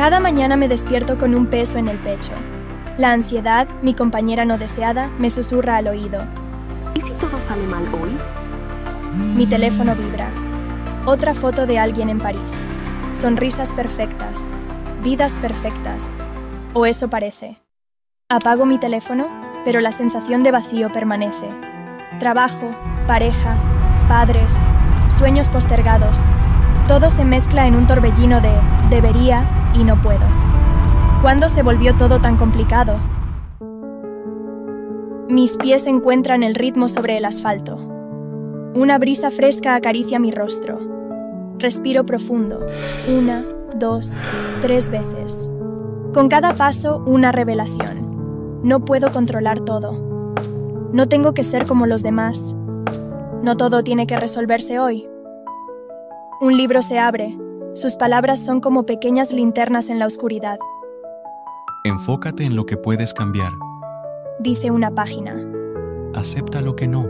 Cada mañana me despierto con un peso en el pecho. La ansiedad, mi compañera no deseada, me susurra al oído. ¿Y si todo sale mal hoy? Mi teléfono vibra. Otra foto de alguien en París. Sonrisas perfectas. Vidas perfectas. O eso parece. Apago mi teléfono, pero la sensación de vacío permanece. Trabajo, pareja, padres, sueños postergados. Todo se mezcla en un torbellino de debería y no puedo. ¿Cuándo se volvió todo tan complicado? Mis pies encuentran el ritmo sobre el asfalto. Una brisa fresca acaricia mi rostro. Respiro profundo, una, dos, tres veces. Con cada paso, una revelación. No puedo controlar todo. No tengo que ser como los demás. No todo tiene que resolverse hoy. Un libro se abre. Sus palabras son como pequeñas linternas en la oscuridad. Enfócate en lo que puedes cambiar. Dice una página. Acepta lo que no.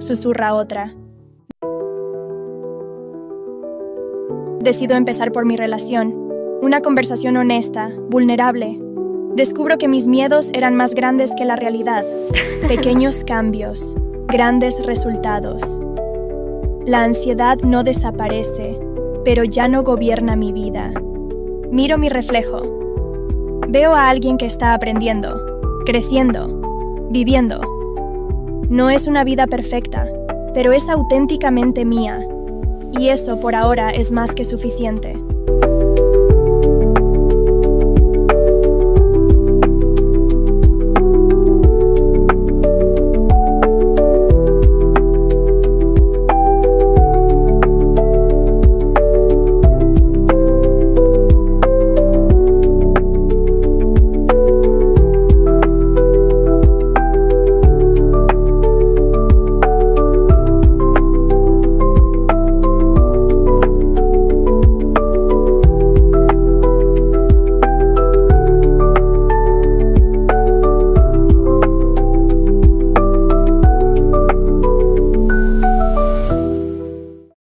Susurra otra. Decido empezar por mi relación. Una conversación honesta, vulnerable. Descubro que mis miedos eran más grandes que la realidad. Pequeños cambios, grandes resultados. La ansiedad no desaparece, pero ya no gobierna mi vida. Miro mi reflejo. Veo a alguien que está aprendiendo, creciendo, viviendo. No es una vida perfecta, pero es auténticamente mía, y eso por ahora es más que suficiente.